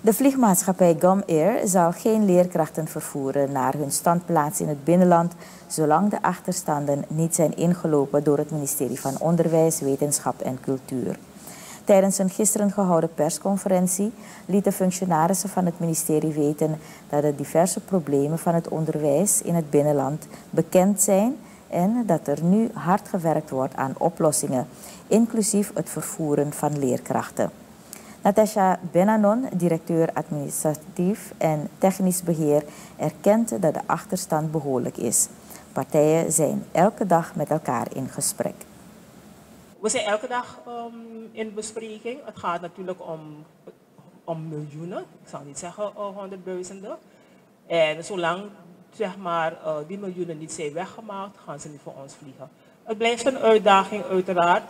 De vliegmaatschappij GAM Air zal geen leerkrachten vervoeren naar hun standplaats in het binnenland, zolang de achterstanden niet zijn ingelopen door het ministerie van Onderwijs, Wetenschap en Cultuur. Tijdens een gisteren gehouden persconferentie lieten functionarissen van het ministerie weten dat de diverse problemen van het onderwijs in het binnenland bekend zijn en dat er nu hard gewerkt wordt aan oplossingen, inclusief het vervoeren van leerkrachten. Natasha Benanon, directeur administratief en technisch beheer, erkent dat de achterstand behoorlijk is. Partijen zijn elke dag met elkaar in gesprek. We zijn elke dag um, in bespreking. Het gaat natuurlijk om, om miljoenen, ik zal niet zeggen uh, honderdduizenden. En zolang zeg maar, uh, die miljoenen niet zijn weggemaakt, gaan ze niet voor ons vliegen. Het blijft een uitdaging uiteraard.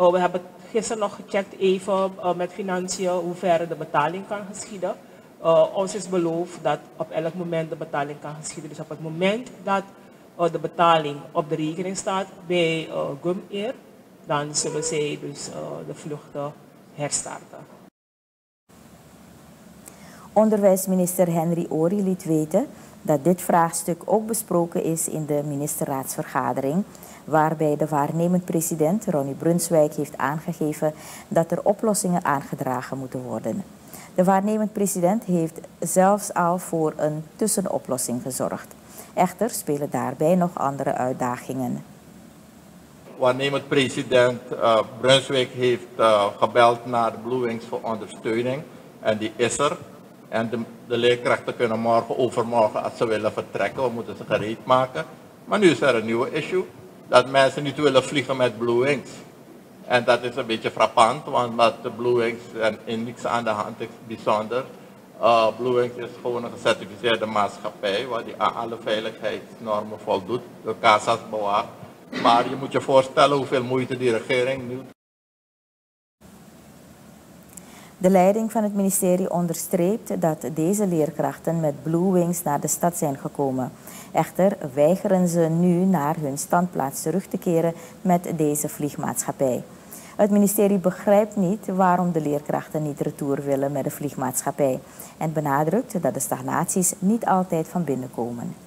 Uh, we hebben gisteren nog gecheckt even uh, met financiën hoe ver de betaling kan geschieden. Uh, ons is beloofd dat op elk moment de betaling kan geschieden. Dus op het moment dat de betaling op de rekening staat bij GUM dan zullen zij dus de vluchten herstarten. Onderwijsminister Henry Ori liet weten dat dit vraagstuk ook besproken is in de ministerraadsvergadering, waarbij de waarnemend president Ronnie Brunswijk heeft aangegeven dat er oplossingen aangedragen moeten worden. De waarnemend president heeft zelfs al voor een tussenoplossing gezorgd. Echter spelen daarbij nog andere uitdagingen. Waarnemend president uh, Brunswijk heeft uh, gebeld naar de Blue Wings voor ondersteuning en die is er. En de, de leerkrachten kunnen morgen, overmorgen, als ze willen vertrekken, we moeten ze gereed maken. Maar nu is er een nieuwe issue, dat mensen niet willen vliegen met Blue Wings. En dat is een beetje frappant, want met de Blue Wings en in niks aan de hand is bijzonder. Uh, Blue Wings is gewoon een gecertificeerde maatschappij, waar die aan alle veiligheidsnormen voldoet, de CASA's bewaakt. Maar je moet je voorstellen hoeveel moeite die regering nu De leiding van het ministerie onderstreept dat deze leerkrachten met Blue Wings naar de stad zijn gekomen. Echter weigeren ze nu naar hun standplaats terug te keren met deze vliegmaatschappij. Het ministerie begrijpt niet waarom de leerkrachten niet retour willen met de vliegmaatschappij en benadrukt dat de stagnaties niet altijd van binnen komen.